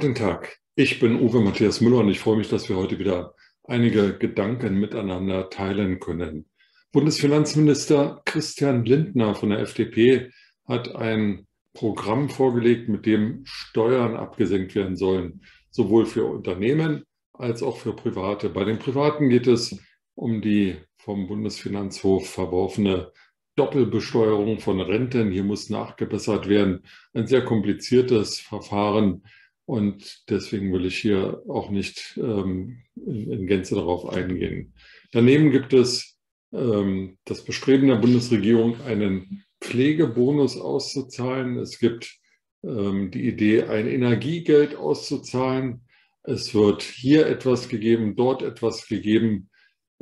Guten Tag, ich bin Uwe Matthias Müller und ich freue mich, dass wir heute wieder einige Gedanken miteinander teilen können. Bundesfinanzminister Christian Lindner von der FDP hat ein Programm vorgelegt, mit dem Steuern abgesenkt werden sollen, sowohl für Unternehmen als auch für Private. Bei den Privaten geht es um die vom Bundesfinanzhof verworfene Doppelbesteuerung von Renten. Hier muss nachgebessert werden. Ein sehr kompliziertes Verfahren, und deswegen will ich hier auch nicht ähm, in, in, Gänze darauf eingehen. Daneben gibt es ähm, das Bestreben der Bundesregierung, einen Pflegebonus auszuzahlen. Es gibt ähm, die Idee, ein Energiegeld auszuzahlen. Es wird hier etwas gegeben, dort etwas gegeben.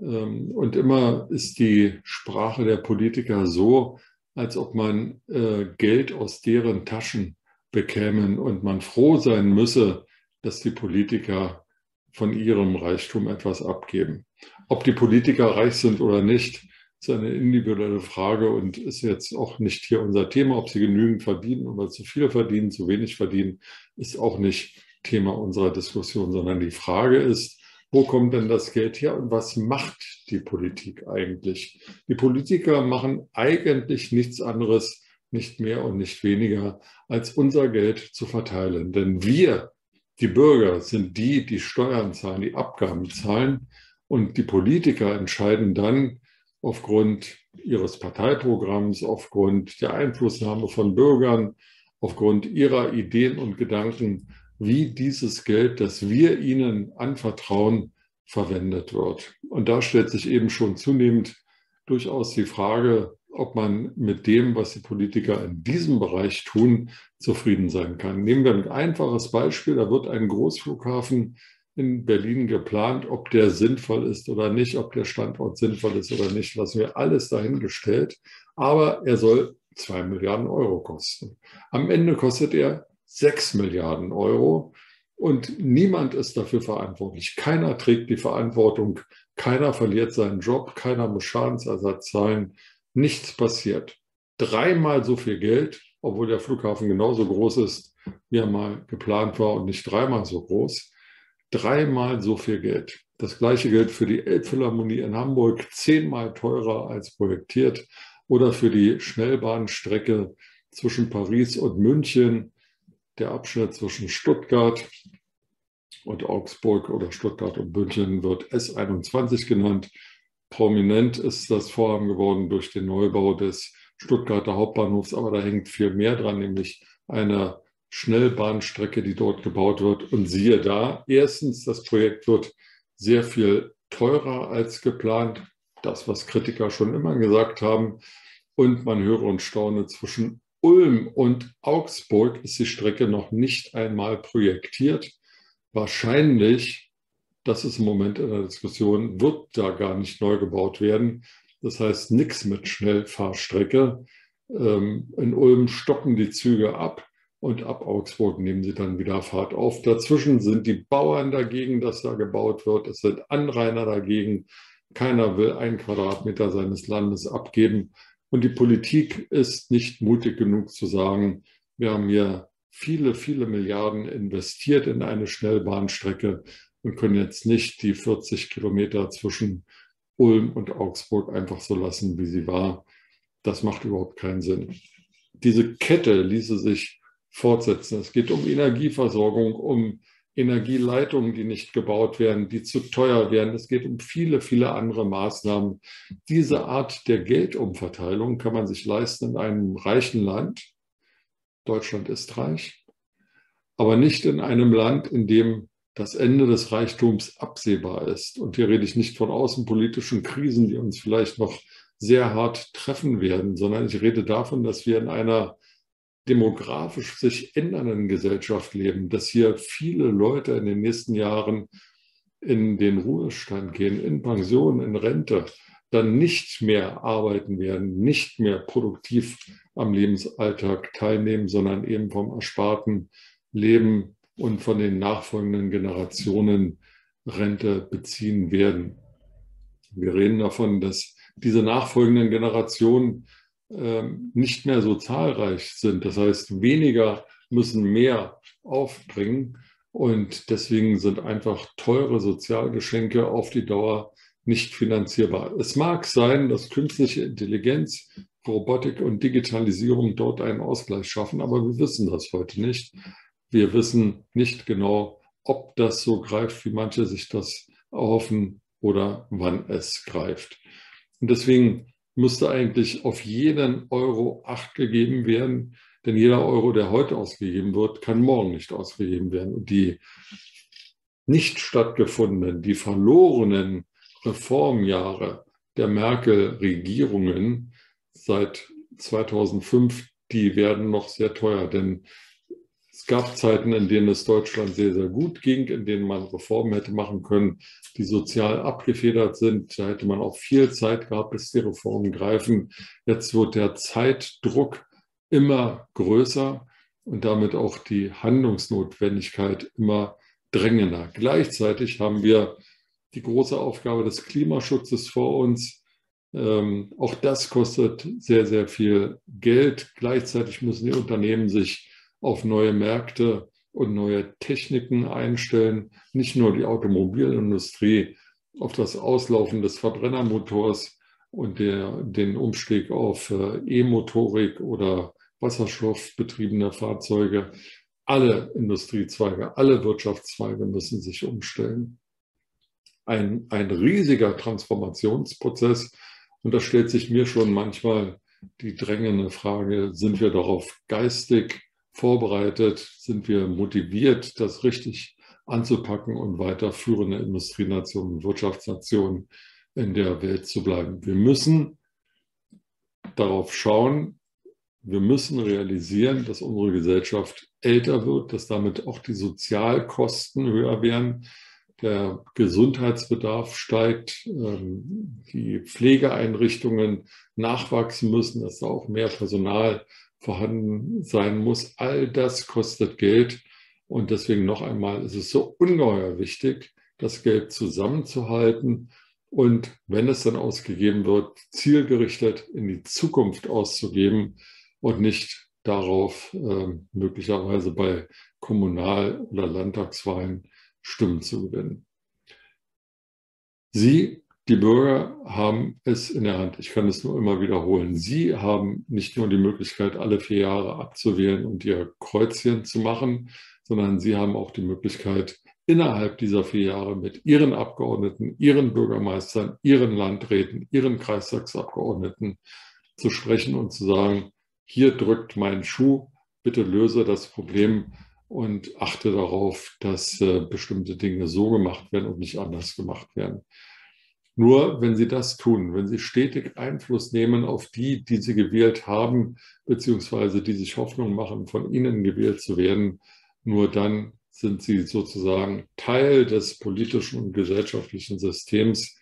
Ähm, und immer ist die Sprache der Politiker so, als ob man äh, Geld aus deren Taschen bekämen und man froh sein müsse, dass die Politiker von ihrem Reichtum etwas abgeben. Ob die Politiker reich sind oder nicht, ist eine individuelle Frage und ist jetzt auch nicht hier unser Thema. Ob sie genügend verdienen oder zu viel verdienen, zu wenig verdienen, ist auch nicht Thema unserer Diskussion, sondern die Frage ist, wo kommt denn das Geld her und was macht die Politik eigentlich? Die Politiker machen eigentlich nichts anderes, nicht mehr und nicht weniger, als unser Geld zu verteilen. Denn wir, die Bürger, sind die, die Steuern zahlen, die Abgaben zahlen. Und die Politiker entscheiden dann aufgrund ihres Parteiprogramms, aufgrund der Einflussnahme von Bürgern, aufgrund ihrer Ideen und Gedanken, wie dieses Geld, das wir ihnen anvertrauen, verwendet wird. Und da stellt sich eben schon zunehmend durchaus die Frage, ob man mit dem, was die Politiker in diesem Bereich tun, zufrieden sein kann. Nehmen wir ein einfaches Beispiel. Da wird ein Großflughafen in Berlin geplant, ob der sinnvoll ist oder nicht, ob der Standort sinnvoll ist oder nicht, lassen wir alles dahingestellt. Aber er soll zwei Milliarden Euro kosten. Am Ende kostet er sechs Milliarden Euro und niemand ist dafür verantwortlich. Keiner trägt die Verantwortung, keiner verliert seinen Job, keiner muss Schadensersatz zahlen nichts passiert. Dreimal so viel Geld, obwohl der Flughafen genauso groß ist, wie er mal geplant war und nicht dreimal so groß. Dreimal so viel Geld. Das gleiche gilt für die Elbphilharmonie in Hamburg, zehnmal teurer als projektiert. Oder für die Schnellbahnstrecke zwischen Paris und München, der Abschnitt zwischen Stuttgart und Augsburg oder Stuttgart und München wird S21 genannt. Prominent ist das Vorhaben geworden durch den Neubau des Stuttgarter Hauptbahnhofs, aber da hängt viel mehr dran, nämlich eine Schnellbahnstrecke, die dort gebaut wird. Und siehe da, erstens, das Projekt wird sehr viel teurer als geplant, das, was Kritiker schon immer gesagt haben. Und man höre und staune, zwischen Ulm und Augsburg ist die Strecke noch nicht einmal projektiert. Wahrscheinlich das ist im Moment in der Diskussion, wird da gar nicht neu gebaut werden. Das heißt, nichts mit Schnellfahrstrecke. Ähm, in Ulm stoppen die Züge ab und ab Augsburg nehmen sie dann wieder Fahrt auf. Dazwischen sind die Bauern dagegen, dass da gebaut wird. Es sind Anrainer dagegen. Keiner will einen Quadratmeter seines Landes abgeben. Und die Politik ist nicht mutig genug zu sagen, wir haben hier viele, viele Milliarden investiert in eine Schnellbahnstrecke und können jetzt nicht die 40 Kilometer zwischen Ulm und Augsburg einfach so lassen, wie sie war. Das macht überhaupt keinen Sinn. Diese Kette ließe sich fortsetzen. Es geht um Energieversorgung, um Energieleitungen, die nicht gebaut werden, die zu teuer werden. Es geht um viele, viele andere Maßnahmen. Diese Art der Geldumverteilung kann man sich leisten in einem reichen Land. Deutschland ist reich, aber nicht in einem Land, in dem das Ende des Reichtums absehbar ist. Und hier rede ich nicht von außenpolitischen Krisen, die uns vielleicht noch sehr hart treffen werden, sondern ich rede davon, dass wir in einer demografisch sich ändernden Gesellschaft leben, dass hier viele Leute in den nächsten Jahren in den Ruhestand gehen, in Pension, in Rente, dann nicht mehr arbeiten werden, nicht mehr produktiv am Lebensalltag teilnehmen, sondern eben vom ersparten Leben und von den nachfolgenden Generationen Rente beziehen werden. Wir reden davon, dass diese nachfolgenden Generationen äh, nicht mehr so zahlreich sind. Das heißt, weniger müssen mehr aufbringen. Und deswegen sind einfach teure Sozialgeschenke auf die Dauer nicht finanzierbar. Es mag sein, dass künstliche Intelligenz, Robotik und Digitalisierung dort einen Ausgleich schaffen, aber wir wissen das heute nicht. Wir wissen nicht genau, ob das so greift, wie manche sich das erhoffen oder wann es greift. Und deswegen müsste eigentlich auf jeden Euro Acht gegeben werden, denn jeder Euro, der heute ausgegeben wird, kann morgen nicht ausgegeben werden. Und die nicht stattgefundenen, die verlorenen Reformjahre der Merkel-Regierungen seit 2005, die werden noch sehr teuer, denn es gab Zeiten, in denen es Deutschland sehr, sehr gut ging, in denen man Reformen hätte machen können, die sozial abgefedert sind. Da hätte man auch viel Zeit gehabt, bis die Reformen greifen. Jetzt wird der Zeitdruck immer größer und damit auch die Handlungsnotwendigkeit immer drängender. Gleichzeitig haben wir die große Aufgabe des Klimaschutzes vor uns. Ähm, auch das kostet sehr, sehr viel Geld. Gleichzeitig müssen die Unternehmen sich auf neue Märkte und neue Techniken einstellen. Nicht nur die Automobilindustrie auf das Auslaufen des Verbrennermotors und der, den Umstieg auf äh, E-Motorik oder wasserstoffbetriebene Fahrzeuge. Alle Industriezweige, alle Wirtschaftszweige müssen sich umstellen ein, ein riesiger Transformationsprozess. Und da stellt sich mir schon manchmal die drängende Frage, sind wir darauf geistig vorbereitet, sind wir motiviert, das richtig anzupacken und weiter führende Industrienation und Wirtschaftsnation in der Welt zu bleiben. Wir müssen darauf schauen, wir müssen realisieren, dass unsere Gesellschaft älter wird, dass damit auch die Sozialkosten höher werden, der Gesundheitsbedarf steigt, ähm, die Pflegeeinrichtungen nachwachsen müssen, dass da auch mehr Personal vorhanden sein muss. All das kostet Geld. Und deswegen noch einmal ist es so ungeheuer wichtig, das Geld zusammenzuhalten und wenn es dann ausgegeben wird, zielgerichtet in die Zukunft auszugeben und nicht darauf äh, möglicherweise bei Kommunal- oder Landtagswahlen Stimmen zu gewinnen. Sie, die Bürger, haben es in der Hand. Ich kann es nur immer wiederholen. Sie haben nicht nur die Möglichkeit, alle vier Jahre abzuwählen und ihr Kreuzchen zu machen, sondern Sie haben auch die Möglichkeit, innerhalb dieser vier Jahre mit Ihren Abgeordneten, Ihren Bürgermeistern, Ihren Landräten, Ihren Kreistagsabgeordneten zu sprechen und zu sagen, hier drückt mein Schuh, bitte löse das Problem und achte darauf, dass äh, bestimmte Dinge so gemacht werden und nicht anders gemacht werden. Nur wenn Sie das tun, wenn Sie stetig Einfluss nehmen auf die, die Sie gewählt haben, beziehungsweise die sich Hoffnung machen, von Ihnen gewählt zu werden, nur dann sind Sie sozusagen Teil des politischen und gesellschaftlichen Systems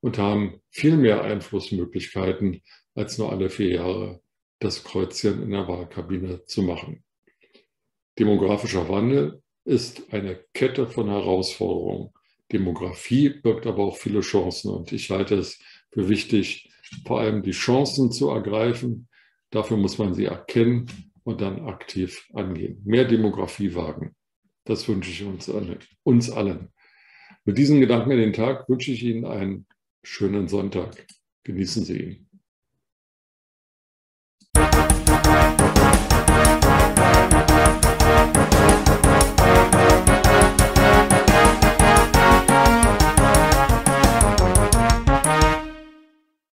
und haben viel mehr Einflussmöglichkeiten, als nur alle vier Jahre das Kreuzchen in der Wahlkabine zu machen. Demografischer Wandel ist eine Kette von Herausforderungen. Demografie birgt aber auch viele Chancen und ich halte es für wichtig, vor allem die Chancen zu ergreifen. Dafür muss man sie erkennen und dann aktiv angehen. Mehr Demografie wagen. Das wünsche ich uns, uns allen. Mit diesen Gedanken in den Tag wünsche ich Ihnen einen schönen Sonntag. Genießen Sie ihn.